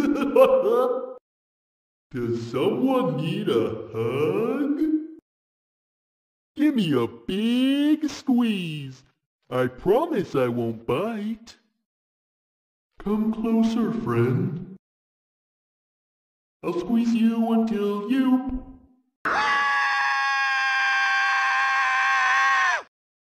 Does someone need a hug? Give me a big squeeze. I promise I won't bite. Come closer, friend. I'll squeeze you until